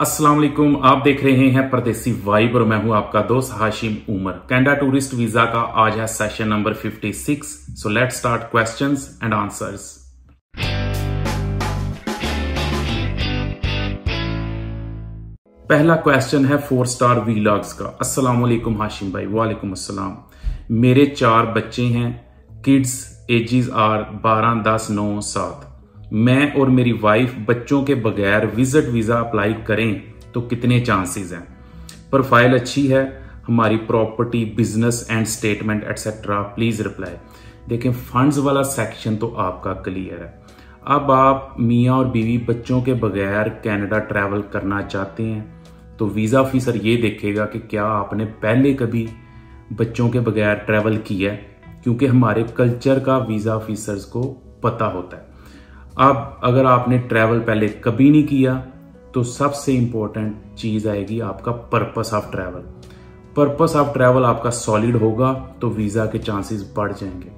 वालेकुम आप देख रहे हैं परदेसी वाइब और मैं हूँ आपका दोस्त Hashim Umar. Canada tourist visa का आज है session number 56 so let's start questions and answers पहला क्वेश्चन है फोर स्टार वीलॉग्स का। अस्सलाम वालेकुम हाशिम भाई, वालेकुम अस्सलाम। मेरे चार बच्चे हैं किड्स एजेस आर 12 10 9 7 मैं और मेरी वाइफ बच्चों के बगैर विज़िट वीज़ा अप्लाई करें तो कितने चांसेस हैं? प्रोफ़ाइल अच्छी है, हमारी property business and statement etcetera please reply देखें फंड्स वाला सेक्शन तो आपका क्लियर है। अब आप मियाँ और बीवी बच्चों के बगैर कनाडा ट्रैवल करना चाहते हैं तो वीज़ा ऑफिसर ये देखेगा कि क्या आपने पहले कभी बच्चों के बगैर ट्रैवल किया है, क्योंकि हमारे कल्चर का वीज़ा ऑफिसर्स को पता होता है। अब अगर आपने ट्रैवल पहले कभी नहीं किया तो सबसे इंपॉर्टेंट चीज़ आएगी आपका purpose of travel purpose of travel आपका सॉलिड होगा तो वीज़ा के चांसेस बढ़ जाएँगे.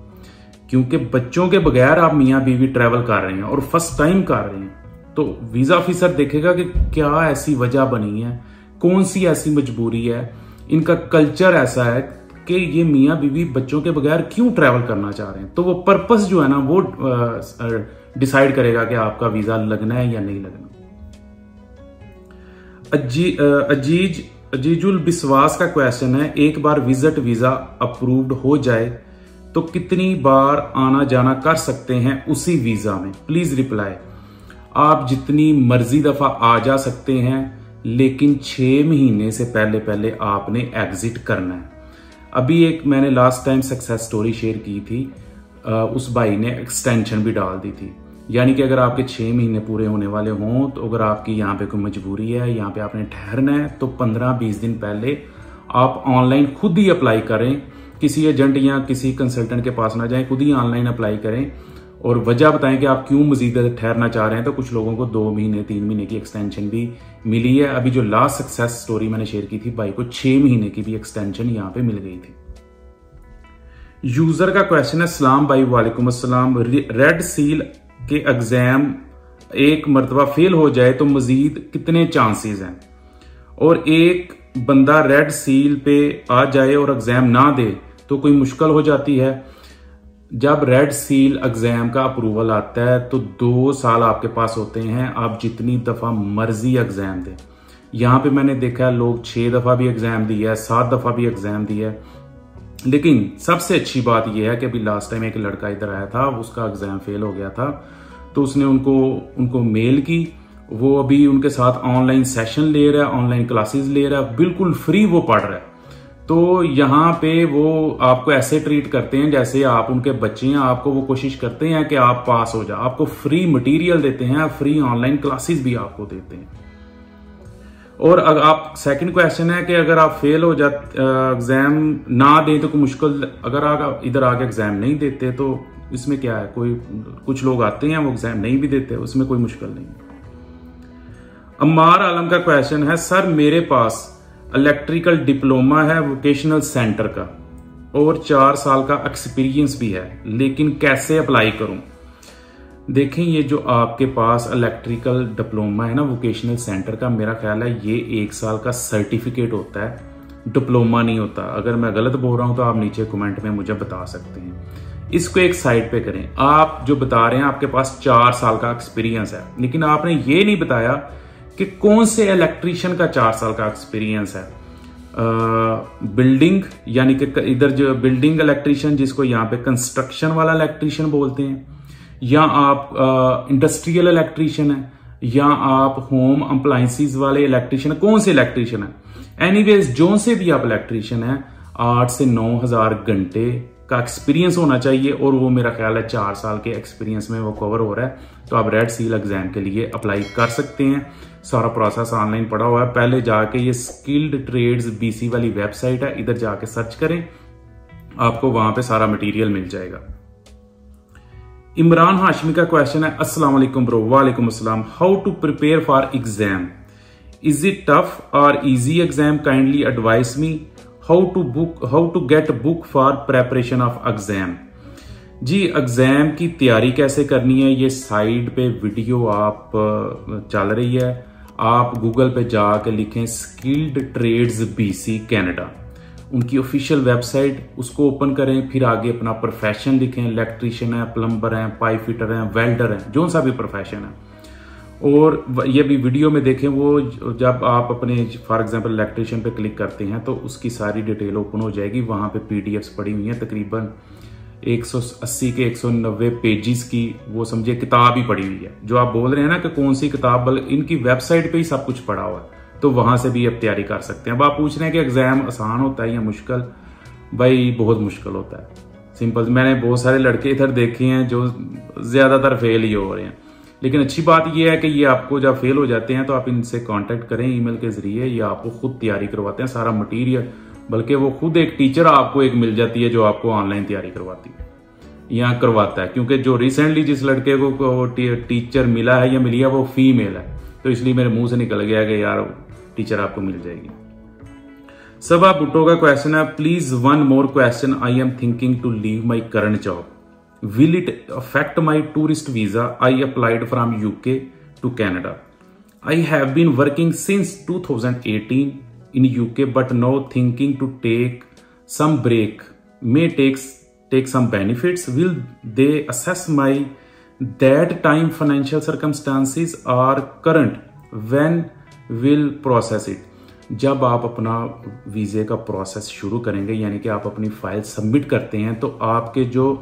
क्योंकि बच्चों के बगैर आप मियाँ बीवी ट्रैवल कर रहे हैं और फ़र्स्ट टाइम कर रहे हैं तो वीज़ा ऑफिसर देखेगा कि क्या ऐसी वजह बनी है, कौन सी ऐसी मजबूरी है, इनका कल्चर ऐसा है कि ये मियाँ बीवी बच्चों के बगैर क्यों ट्रैवल करना चाह रहे हैं? तो वो पर्पस जो है ना, वो डिसाइड करेगा कि आपका वीज़ा लगना है या नहीं लगना। अजी, अज़ीज़ अजीजुल विश्वास का क्वेश्चन है एक बार विज़िट वीज़ा अप्रूव्ड हो जाए तो कितनी बार आना जाना कर सकते हैं उसी वीज़ा में? प्लीज़ रिप्लाई आप जितनी मर्ज़ी दफ़ा आ जा सकते हैं लेकिन छह महीने से पहले पहले आपने एग्जिट करना है। अभी एक मैंने last time success story share की थी उस भाई ने एक्सटेंशन भी डाल दी थी। यानी कि अगर आपके छह महीने पूरे होने वाले हों तो अगर आपकी यहाँ पे कोई मजबूरी है, यहाँ पे आपने ठहरना है तो पंद्रह बीस दिन पहले आप ऑनलाइन खुद ही अप्लाई करें। किसी एजेंट या किसी कंसल्टेंट के पास ना जाएँ, खुद ही ऑनलाइन अप्लाई करें। और वजह बताएँ कि आप क्यों मजीद ठहरना चाह रहे हैं तो कुछ लोगों को दो महीने, तीन महीने की एक्सटेंशन भी मिली है। अभी जो लास्ट सक्सेस स्टोरी मैंने शेयर की थी, भाई को छह महीने की भी एक्सटेंशन यहाँ पे मिल गई थी। यूज़र का क्वेश्चन है, सलाम भाई, वालेकुम असलम रेड सील के एग्ज़ाम एक मरतबा फेल हो जाए तो मजीद कितने चांसेस हैं? और एक बंदा रेड सील पे आ जाए और एग्ज़ाम ना दे तो कोई मुश्किल हो जाती है। जब रेड सील एग्ज़ाम का अप्रूवल आता है तो दो साल आपके पास होते हैं, आप जितनी दफ़ा मर्ज़ी एग्ज़ाम दें। यहाँ पे मैंने देखा है, लोग छह दफ़ा भी एग्ज़ाम दिया है, सात दफ़ा भी एग्ज़ाम दिया है। लेकिन सबसे अच्छी बात यह है कि अभी लास्ट टाइम एक लड़का इधर आया था, उसका एग्ज़ाम फेल हो गया था तो उसने उनको उनको मेल की। वो अभी उनके साथ ऑनलाइन सेशन ले रहा है ऑनलाइन क्लासेस ले रहा है, बिल्कुल फ्री वो पढ़ रहा है। तो यहाँ पे वो आपको ऐसे ट्रीट करते हैं जैसे आप उनके बच्चे हैं, आपको वो कोशिश करते हैं कि आप पास हो जाए आपको फ्री मटेरियल देते हैं फ्री ऑनलाइन क्लासेस भी आपको देते हैं। और अगर आप सेकंड क्वेश्चन है कि अगर आप फेल हो जाते एग्ज़ाम ना दें तो कोई मुश्किल, अगर आप इधर आके एग्ज़ाम नहीं देते तो इसमें क्या है? कोई, कुछ लोग आते हैं, वो एग्ज़ाम नहीं भी देते, उसमें कोई मुश्किल नहीं अम्मार आलम का क्वेश्चन है, सर, मेरे पास इलेक्ट्रिकल डिप्लोमा है वोकेशनल सेंटर का, और चार साल का एक्सपीरियंस भी है, लेकिन कैसे अप्लाई करूँ? देखें, ये जो आपके पास इलेक्ट्रिकल डिप्लोमा है ना वोकेशनल सेंटर का, मेरा ख्याल है ये एक साल का सर्टिफिकेट होता है। डिप्लोमा नहीं होता। अगर मैं गलत बोल रहा हूँ तो आप नीचे कमेंट में मुझे बता सकते हैं। इसको एक साइड पे करें। आप जो बता रहे हैं, आपके पास चार साल का एक्सपीरियंस है। लेकिन आपने ये नहीं बताया कि कौन से इलेक्ट्रीशियन का चार साल का एक्सपीरियंस है। बिल्डिंग यानी कि इधर जो बिल्डिंग इलेक्ट्रीशियन जिसको यहाँ पे कंस्ट्रक्शन वाला इलेक्ट्रीशियन बोलते हैं या आप इंडस्ट्रियल इलेक्ट्रीशियन है, या आप होम अप्लायंसिस वाले इलेक्ट्रीशियन कौन से इलेक्ट्रीशियन है? एनीवेज जो से भी आप इलेक्ट्रीशियन है, आठ से नौ हज़ार घंटे का एक्सपीरियंस होना चाहिए और वो मेरा ख्याल है चार साल के एक्सपीरियंस में वो कवर हो रहा है तो आप रेड सील एग्ज़ाम के लिए अप्लाई कर सकते हैं। सारा प्रोसेस ऑनलाइन पड़ा हुआ है। पहले जाके ये स्किल्ड ट्रेड्स बीसी वाली वेबसाइट है, इधर जाके सर्च करें, आपको वहाँ पे सारा मटेरियल मिल जाएगा। इमरान हाशमी का क्वेश्चन है, अस्सलाम वालेकुम ब्रो, वालेकुम अस्सलाम। How to prepare for exam is it tough or easy exam kindly advise me how to book how to get book for preparation of exam ji exam की तैयारी कैसे करनी है? ये साइड पे वीडियो आप चल रही है। आप गूगल पे जाके लिखें स्किल्ड ट्रेड्स बीसी कनाडा उनकी ऑफिशियल वेबसाइट उसको ओपन करें, फिर आगे अपना प्रोफेशन लिखें इलेक्ट्रीशियन है प्लम्बर हैं पाइप फिटर हैं वेल्डर हैं, जो सा भी प्रोफेशन है। और ये भी वीडियो में देखें, वो जब आप अपने फॉर एग्जांपल इलेक्ट्रिशियन पे क्लिक करते हैं तो उसकी सारी डिटेल ओपन हो जाएगी। वहाँ पे पीडीएफ्स पड़ी हुई हैं, तकरीबन 180 के 190 पेजेस की, वो समझिए, किताब ही पड़ी हुई है। जो आप बोल रहे हैं ना कि कौन सी किताब, बल, इनकी वेबसाइट पे ही सब कुछ पड़ा हुआ है। तो वहाँ से भी आप तैयारी कर सकते हैं। अब आप पूछ रहे हैं कि एग्ज़ाम आसान होता है या मुश्किल? भाई, बहुत मुश्किल होता है। सिंपल मैंने बहुत सारे लड़के इधर देखे हैं जो ज़्यादातर फेल ही हो रहे हैं। लेकिन अच्छी बात यह है कि ये आपको जब फेल हो जाते हैं तो आप इनसे कांटेक्ट करें ईमेल के ज़रिए, या आपको खुद तैयारी करवाते हैं। सारा मटेरियल बल्कि वो खुद एक टीचर आपको एक मिल जाती है जो आपको ऑनलाइन तैयारी करवाती है। या करवाता है, क्योंकि जो रिसेंटली जिस लड़के को टीचर मिला है या मिली है, वो फीमेल है। तो इसलिए मेरे मुँह से निकल गया कि यार टीचर आपको मिल जाएगी। सब आप उठोगा क्वेश्चन है please one more question I am thinking to leave my current job will it affect my tourist visa I applied from UK to Canada I have been working since 2018 in UK but no thinking to take some break may takes take some benefits will they assess my that time financial circumstances are current when will process it? जब आप अपना वीज़े का process शुरू करेंगे, यानी कि आप अपनी फ़ाइल सबमिट करते हैं तो आपके जो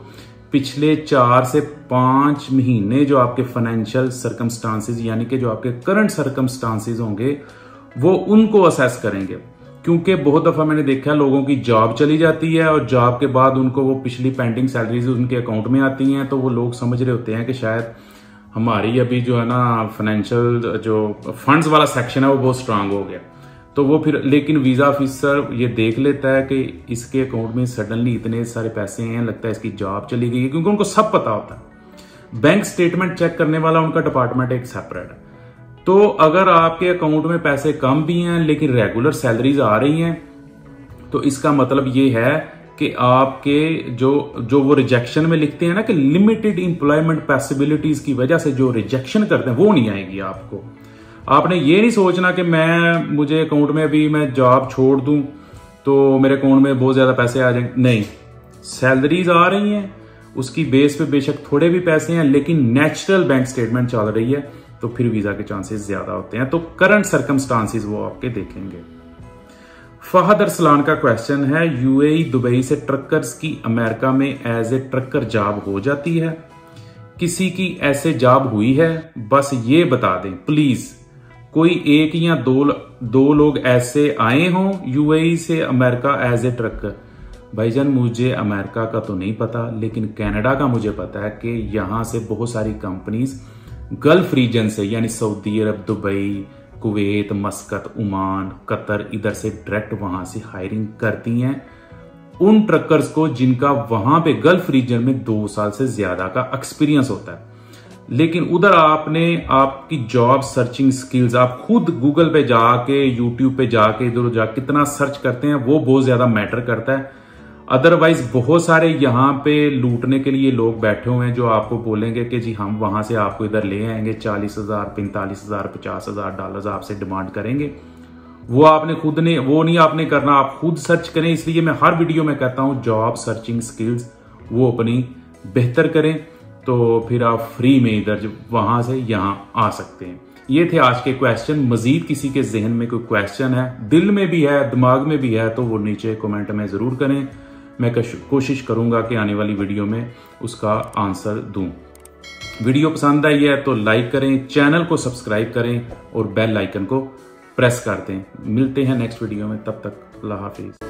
पिछले चार से पाँच महीने जो आपके फाइनेंशियल सर्कमस्टांसिस यानी कि जो आपके करंट सर्कमस्टांसिस होंगे, वो उनको असेस करेंगे क्योंकि बहुत दफ़ा मैंने देखा है, लोगों की जॉब चली जाती है और जॉब के बाद उनको वो पिछली पेंडिंग सैलरीज उनके अकाउंट में आती हैं तो वो लोग समझ रहे होते हैं कि शायद हमारी अभी जो है ना फाइनेंशियल जो फंड्स वाला सेक्शन है, वो बहुत स्ट्रांग हो गया। तो वो फिर, लेकिन वीज़ा ऑफिसर ये देख लेता है कि इसके अकाउंट में सडनली इतने सारे पैसे हैं, लगता है इसकी जॉब चली गई है, क्योंकि उनको सब पता होता है। बैंक स्टेटमेंट चेक करने वाला उनका डिपार्टमेंट एक सेपरेट है। तो अगर आपके अकाउंट में पैसे कम भी हैं, लेकिन रेगुलर सैलरीज आ रही हैं तो इसका मतलब ये है कि आपके जो जो वो रिजेक्शन में लिखते हैं ना कि लिमिटेड इंप्लॉयमेंट पॉसिबिलिटीज की वजह से जो रिजेक्शन करते हैं, वो नहीं आएगी आपको। आपने ये नहीं सोचना कि मैं, मुझे अकाउंट में अभी मैं जॉब छोड़ दूँ तो मेरे अकाउंट में बहुत ज़्यादा पैसे आ जाएँगे नहीं। सैलरीज आ रही हैं, उसकी बेस पे बेशक थोड़े भी पैसे हैं, लेकिन नेचुरल बैंक स्टेटमेंट चल रही है तो फिर वीज़ा के चांसेस ज़्यादा होते हैं। तो करंट सर्कमस्टांसिस वो आपके देखेंगे। फहद अरसलान का क्वेश्चन है यूएई दुबई से ट्रकर्स की अमेरिका में एज ए ट्रकर जॉब हो जाती है। किसी की ऐसे जॉब हुई है? बस ये बता दें प्लीज़ कोई एक या दो दो लोग ऐसे आए हों यूएई से अमेरिका एज ए ट्रकर भाईजान, मुझे अमेरिका का तो नहीं पता, लेकिन कनाडा का मुझे पता है कि यहाँ से बहुत सारी कंपनीज़ गल्फ रीजन से, यानी Saudi Arab Dubai Kuwait, Muscat Oman Qatar इधर से डायरेक्ट वहाँ से हायरिंग करती हैं। उन ट्रकर्स को जिनका वहाँ पे गल्फ रीजन में दो साल से ज़्यादा का एक्सपीरियंस होता है। लेकिन उधर आपने आपकी जॉब सर्चिंग स्किल्स आप खुद गूगल पे जाके यूट्यूब पे जाके, इधर उधर जा कितना सर्च करते हैं, वो बहुत ज़्यादा मैटर करता है। अदरवाइज़ बहुत सारे यहाँ पे लूटने के लिए लोग बैठे हुए हैं जो आपको बोलेंगे कि जी, हम वहाँ से आपको इधर ले आएँगे, चालीस हज़ार, पैंतालीस हज़ार, पचास हज़ार डॉलर आपसे डिमांड करेंगे। वो आपने खुद ने, वो नहीं आपने करना, आप खुद सर्च करें। इसलिए मैं हर वीडियो में कहता हूँ जॉब सर्चिंग स्किल्स वो अपनी बेहतर करें। तो फिर आप फ्री में इधर वहाँ से यहाँ आ सकते हैं। ये थे आज के क्वेश्चन मजीद किसी के जहन में कोई क्वेश्चन है, दिल में भी है, दिमाग में भी है तो वो नीचे कमेंट में ज़रूर करें। मैं कोशिश करूँगा कि आने वाली वीडियो में उसका आंसर दूँ। वीडियो पसंद आई है तो लाइक करें, चैनल को सब्सक्राइब करें और बेल आइकन को प्रेस कर दें। मिलते हैं नेक्स्ट वीडियो में, तब तक अल्लाह हाफिज़।